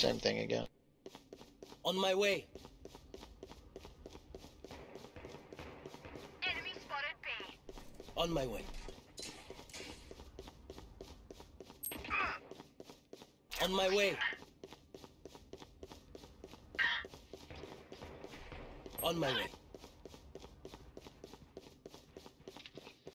Same thing again. On my way. Enemy spotted B. On my way. On my way. On my way.